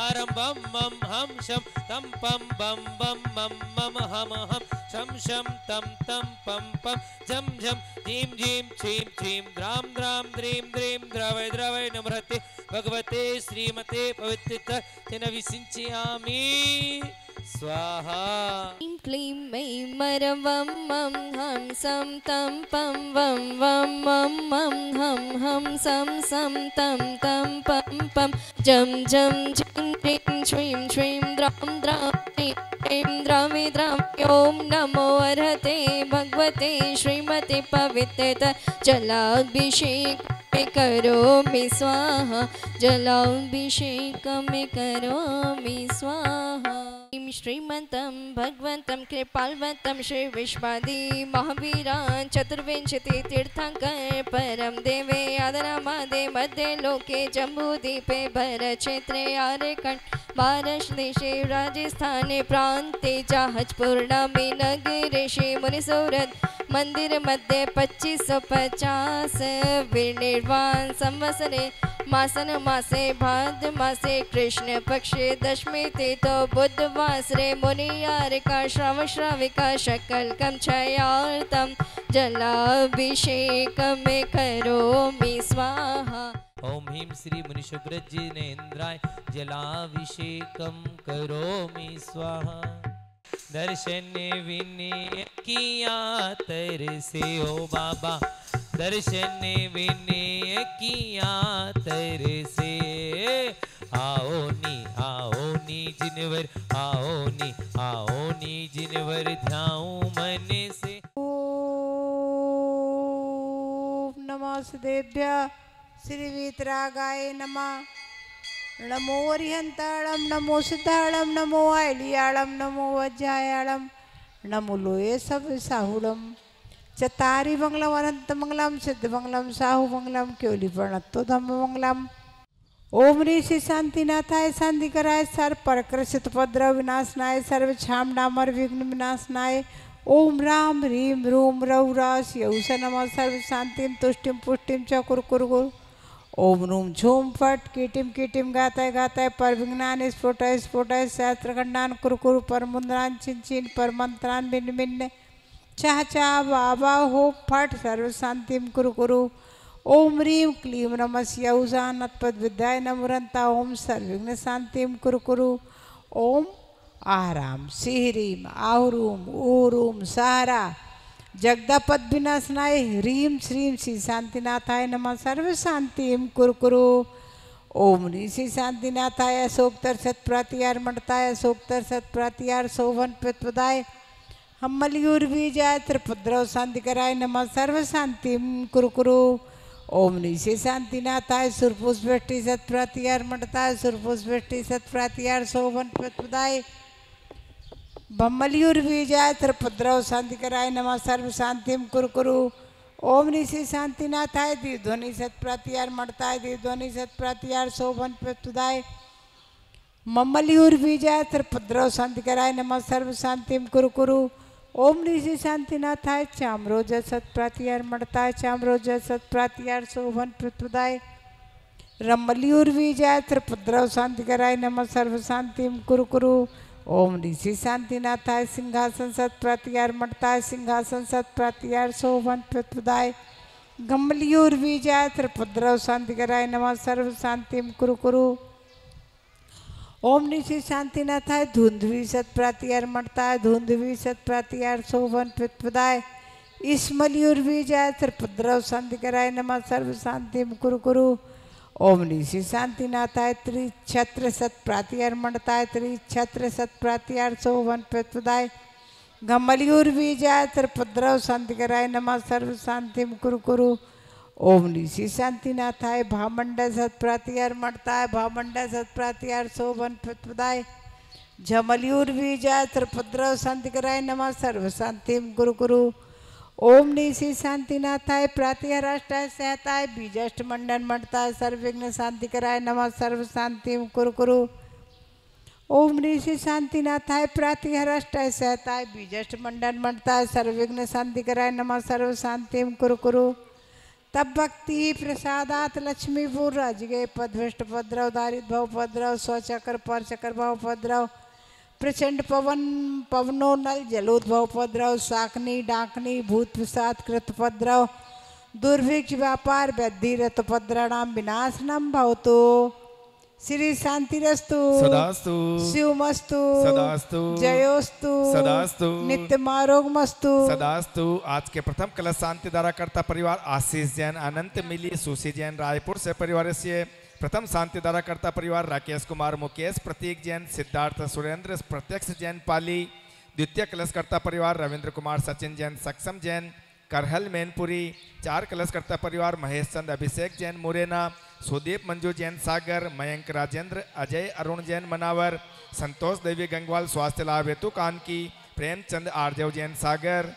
आरम्भं मं हं शं तं पं बं बं मं मम हम हं शं शं तं तं पं पं झं झं जीम जीम छीं छीं द्रां द्रां द्रीं द्रीं द्रवै द्रवै नमृते भगवते श्रीमते पवित्रता तेन विसिञ्चयामि स्वाहा। क्लीं मै मरं वं मं हं सं तं पं वं वं मं मं हं हं सं तं तं पं पं जं जं झिं ह्रीं श्रीं श्रीं द्रां द्रां ह्रीं ह्रीं द्रावि ॐ नमो अर्हते भगवते श्रीमते पवित्रत जलाभिषेक करोमि स्वाहा जलाभिषेक करोमि स्वाहा श्रीमन्तं भगवन्तं कृपालवन्तं श्री विश्वादि महावीरान् चतुर्विंशति तीर्थङ्कर परं देवे आदरामादे मध्ये लोके जम्बूद्वीपे भरक्षेत्रे आर्यकण्ठ महाराष्ट्रदेशे राजस्थाने प्रान्ते श्री मुनिसौरथ मंदिर मध्ये पच्चीस पचास विनिर्वाण संवत्सरे मासन मासे भाद्र मासे, कृष्ण पक्षे दशमी तिथो बुधवासरे मुनियारिका श्रव श्राविका शकल्कं छयार्तं जलाभिषेकं करोमि स्वाहा। ओम ह्रीं श्री मुनिशुभ्रजिनेन्द्राय जलाभिषेकं करोमि स्वाहा। दर्शन विनय किया, तरसे ओ बाबा दर्शन विनय किया तरसे आओ नी आओ नी जिनवर, आओ नी आओ नी जिनवर ध्याऊं मन से। ॐ नमः सुदेभ्य श्रीवीतरागाय नमः। नमो हरिहन्ताळं नमो सिद्धाळं नमो आयलियाळं, नमो वज्रायाळं, नमो लोये सब साहुळं चतारी मंगलम अनंत मंगलम सिद्ध मंगलम साहु मंगलम केवली प्रणत्तो धम्म मंगलम ओम ऋषि शांतिनाथाय शांति कराय सर्व परकृषित उपद्रव विनाशनाय सर्व छाम डामर विघ्न विनाशनाय ओम राम ह्रीम रूम रौरास यौस नम सर्व शांतिम तुष्टिम पुष्टिम च कुर कुर कुर ओम रूम झूम फट कीटिम कीटिम गाताय गाताय पर विज्ञान स्फोटाय स्फोटाय सहस्त्रखंडान कुर पर मुद्रान चिन चिन पर मंत्रान भिन्न भिन्न चाह बाबा हो फट सर्व शांतिम कुरु कुरु ओम ह्रीं क्लीं नमस्य उजानत्पद विद्याय नमुरंता ओम सर्विघ्न शांतिम कुरु कुरु ओम आराम सिहरीम, आहुरूम ऊरूम सहारा जगदापद विनाशनाय ह्रीं श्रीं श्री शांतिनाथाय नमः। सर्व शांतिम कुरु ओम श्री शांतिनाथाय अशोकतर सत्प्रातियार मंडताय अशोकतर सत्प्रातियार शोभन प्रदाय हम मलयूर बीजाय त्रिपुद्रव शांति कराय नमः सर्व शांति कुरु कुरु। ओम निशे शांतिनाथाय सुरपुष्पृष्टि सत्प्रातियार मंडताय सुरपुष्पृष्टि सत्प्रातियार शोभन प्रदाय बम्मलियूर बीजाय त्रिपुद्रव शांति कराय नमः सर्व शांति कुरु कुरु। ओम निशे शांतिनाथाय दीध्वनि सत्प्रातियार मंडताय दीध्वनि सत्प्रातियार शोभन प्रदाय मम्मलियूर बीजाय त्रिपुद्रव शांति कराय नमः सर्व शांति कुरु कुरु। ओम ऋषि शांतिनाथाय, चामरोज सत्प्रातियार मड़ताय, चामरोज सत्प्रातियार शोभन प्रदाय रमलियूर बीजाय त्रिपुद्रव शांति कराय नमः सर्व शांति, कुरु कुरु। ओम ऋषि शांतिनाथाय, सिंहासन सत्प्रातियार मड़ताय, सिंहासन सत्प्रातियार शोभन प्रदाय गमलियूर बीजाय त्रिपुद्रव शांति कराय नमः सर्व शांति कुरु। कुरु ओम निशि शांति शांतिनाथाय धुंधवी सत्प्रातियार मरताय धुंधवी सत्प्रातियार शोभन प्रदाय इसमलियुर बीजाय त्रिपुद्रव शांति कराय, नमः सर्व शांति कुरु। कुरु ओम निशि शांतिनाथाय त्रिछत्र सत्प्रातियार मरताय, त्रिछत्र सत्प्रातियार शोभन प्रदाय गमलियुर भी बीजाय त्रिपुद्रव शांति कराय, नमः सर्व शांति कुरु कुरु। ओम निशि शांतिनाथाय भामंड सत्प्रातियार मरताय भामंड सत्प्रातियार शोभन प्रदाय झमलियूर बीजाय त्रिपुद्रव शांति कराय नमः सर्व शांति गुरु गुरु ओम निशि शांतिनाथाय अष्टाय सहताय बीजष्ट मंडन मरताय सर्वविघ्न शांति कराय नमः सर्व शांति कुरु कुरु ओम ऋषि शांतिनाथाय अष्टाय सहताय बीजष्ट मंडन मरताय सर्वविघ्न शांति कराय नमः सर्व शांति कुरु कुरु तब भक्ति प्रसादात लक्ष्मीपुर गए पदभिष्ट पद्रव दारिद भव पद्रव स्वचक्र पर चक्र भाव पद्रव प्रचंड पवन, पवनो नल जलोद्भव पद्रव साकनी, डाकनी, भूत प्रसाद, कृत पद्रव दुर्भिक्ष व्यापार व्यद्धि रत उपद्रणाम विनाशनम भवतु। श्री शांतिरस्तु सदास्तु शिवमस्तु सदास्तु जयोस्तु सदास्तु नित्य मारोगमस्तु सदास्तु। आज के प्रथम कलश शांति द्वारा करता परिवार आशीष जैन अनंत मिली सुशी जैन रायपुर से परिवार से प्रथम शांति द्वारा करता परिवार राकेश कुमार मुकेश प्रतीक जैन सिद्धार्थ सुरेंद्र प्रत्यक्ष जैन पाली द्वितीय कलश करता परिवार रविंद्र कुमार सचिन जैन सक्षम जैन करहल मैनपुरी चार कलश करता परिवार महेश चंद अभिषेक जैन मुरैना सुदीप, मंजू जैन सागर, मयंक राजेंद्र, अजय, अरुण जैन मनावर, संतोष देवी गंगवाल, स्वास्थ्य लाभ हेतु कानकी, प्रेमचंद आरजव जैन सागर,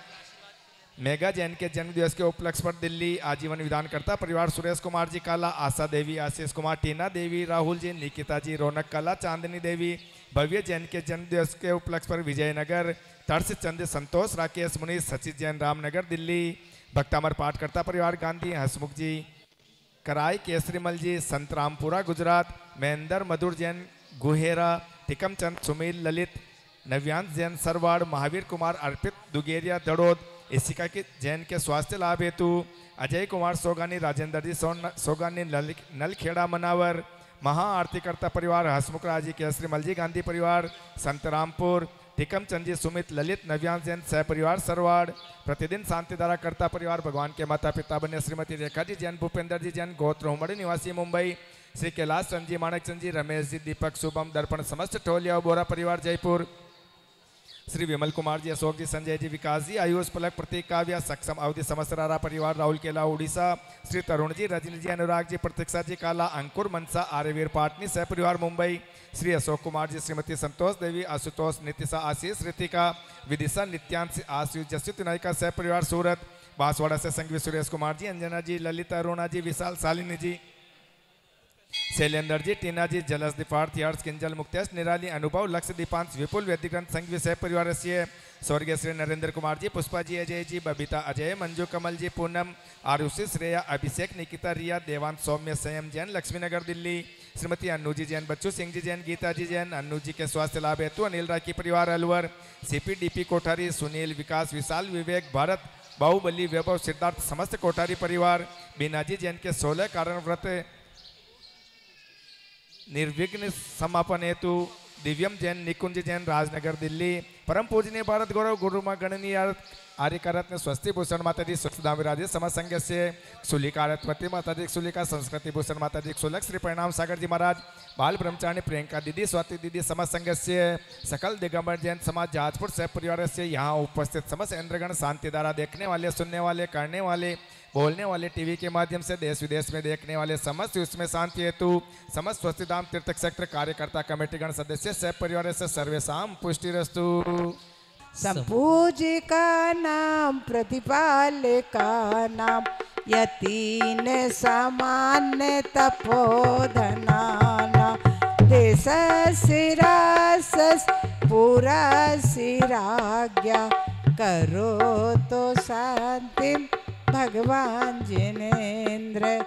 मेगा जैन के जन्मदिवस के उपलक्ष्य पर दिल्ली, आजीवन विधानकर्ता परिवार सुरेश कुमार जी काला, आशा देवी, आशीष कुमार, टीना देवी, राहुल जी, निकिता जी, रौनक काला, चांदनी देवी, भव्य जैन के जन्मदिवस के उपलक्ष्य पर विजयनगर, तर्श चंद, संतोष, राकेश मुनीष, सचित जैन, रामनगर, दिल्ली, भक्तामर पाठकर्ता परिवार गांधी, हसमुख जी कराई केसरीमल जी संत रामपुरा, गुजरात, महेंद्र मधुर जैन, गुहेरा टिकमचंद सुमील ललित नव्यांश जैन, सरवाड़, महावीर कुमार, अर्पित, दुगेरिया, दड़ोद इसिका के जैन के स्वास्थ्य लाभ हेतु, अजय कुमार सोगानी, राजेंद्र जी सोगानी नल नलखेड़ा, मनावर महा आरती परिवार, हसमुख राज़ी केसरी मलजी गांधी परिवार, संत रामपुर टिकम चंद जी सुमित, ललित नव्यांश जैन सहपरिवार सरवाड़। प्रतिदिन शांति धारा करता परिवार, भगवान के माता पिता बने। श्रीमती रेखा जी, जैन, भूपेंद्र जी, जैन, गोत्र उमड़ी, निवासी मुंबई। श्री कैलाश चंद जी, माणक चंद जी, रमेश जी, दीपक, शुभम, दर्पण, समस्त ठोलिया बोरा परिवार, जयपुर। श्री विमल कुमार जी, अशोक जी, संजय जी, विकास जी, आयुष पलक, प्रतीक काव्या, सक्षम अवधि समस्तरारा परिवार, राहुल केला उड़ीसा श्री तरुण जी, रजनी जी, अनुराग जी, प्रतीक्षा जी, काला अंकुर, मनसा, आर्यवीर पाटनी सह परिवार मुंबई, श्री अशोक कुमार जी, श्रीमती संतोष देवी, आशुतोष नितिशा आशीष रितिका, विदिशा नित्यांश, आशीष जस्युत नायिका सह परिवार सूरत, बांसवाड़ा से संघवी सुरेश कुमार जी, अंजना जी, ललिता अरुणा जी, विशाल शालिनी जी शैलेंद्र जी, टीना जी, जलस दीपार्थ हर्ष किंजल, मुक्तेश, निराली, अनुभव, लक्ष्य दीपांश, विपुल व्यतिग्रंथ संघ विषय परिवार से स्वर्गीय श्री नरेंद्र कुमार जी, पुष्पा जी, अजय जी, बबीता अजय, मंजू कमल जी, पूनम, आरुषि, श्रेया, अभिषेक, निकिता, रिया देवांत सौम्य, संयम जैन, लक्ष्मीनगर, दिल्ली, श्रीमती अन्नू जी जैन बच्चू सिंह जी जैन, गीता जी जैन अन्नू जी के स्वास्थ्य लाभ हेतु, अनिल राखी परिवार, अलवर सीपी डीपी कोठारी, सुनील विकास, विशाल विवेक, भारत, बाहुबली वैभव, सिद्धार्थ, समस्त कोठारी परिवार बीनाजी जैन के सोलह कारण व्रत निर्विघ्न समापन हेतु दिव्यम जैन निकुंज जैन राजनगर दिल्ली परम पूजनीय भारत गौरव गुरुमा गणनीय आर्यकारत्न स्वस्ति भूषण माताजी स्वच्छता विराजे सम संघ से सुलिकारत्मति माताजी, सुलिका संस्कृति भूषण माताजी सुलक श्री परिणाम सागर जी महाराज बाल ब्रह्मचारी प्रियंका दीदी, स्वाति दीदी सम संघ से सकल दिगंबर जैन समाज, जाजपुर सह परिवार से यहाँ उपस्थित समस्त इंद्रगण, शांति द्वारा देखने वाले, सुनने वाले, करने वाले, बोलने वाले, टीवी के माध्यम से देश विदेश में देखने वाले, समस्त उसमें शांति हेतु, समस्त स्वस्तिधाम तीर्थ क्षेत्र कार्यकर्ता कमेटीगण सदस्य, सह परिवार से सर्वेशम पुष्टिरस्तु संपूजिका नाम प्रतिपालिका नाम यतीन सामान्य तपोधना देश सिरास पूरा सिराज्ञा करो तो शांति, भगवान जिनेन्द्र।